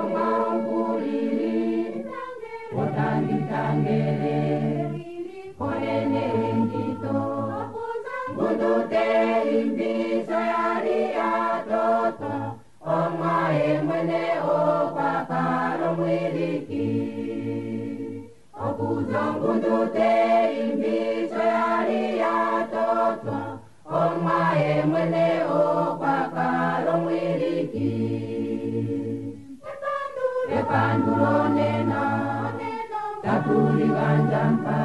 omaukulili utanditangele onene indito ngundute imbiso yali yatoto omwae mwene okwakalo mwiliki mwene okwakalo epandulonena takulikanjampa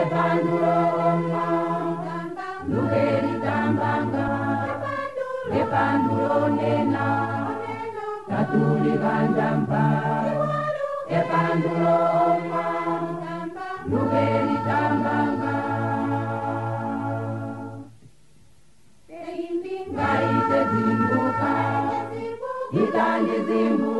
epandulo oma lukelitambanga epandulonena takulikanjampa epandulo oma lukelitambanga ngaite zimbuka itandizimbuka Delira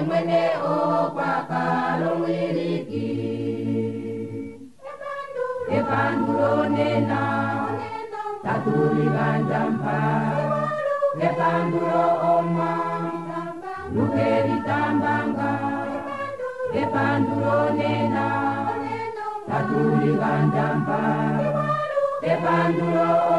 mwene okwakalo mwiliki epandulonena tatulikanjampa epandulo oma lukelitambanga epandulonena tatulikanjampa epandulo oma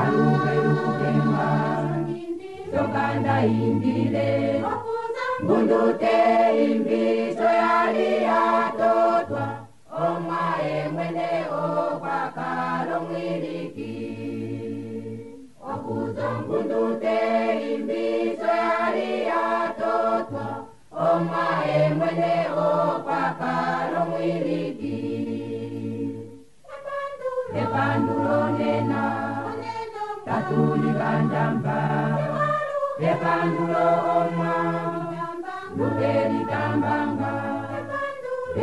alukelukemba tokanda imbile ngundute imbiso yali yatotwa omwae mwene okwakalo mwiliki okuzo ngundute imbiso yali yatotwa omwae mwene okwakalo mwiliki tatulikanjamba epandulo oma lukelitambanga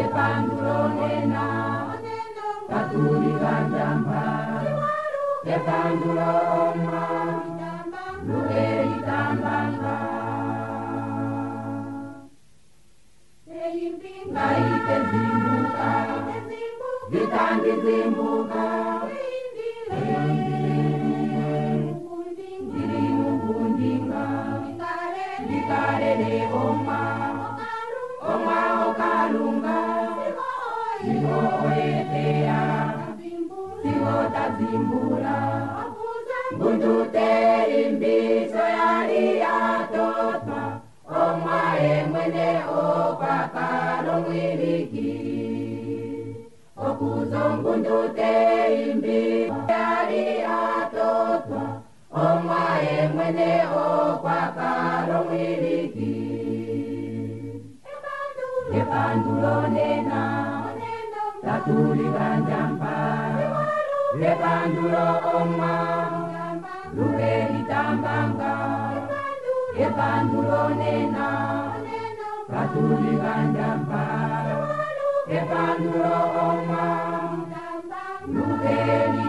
epandulonena tatulikanjamba epandulo oma lukelitambanga ngaite zimbuka. Vitandizimbuka ndiri okalunga sigo oyeteya sigo tazimbula ngundute imbiso yali yatotwa omwaye mwene okwakalo mwiliki okuzongundute imbiso yali yatotwa omwaye mwene okwakalo mwiliki epandulonena tatulikanjampa epandulo oma. Lukelitambanga epandulonena. Tatulikanjampa epandulo oma. Lukeli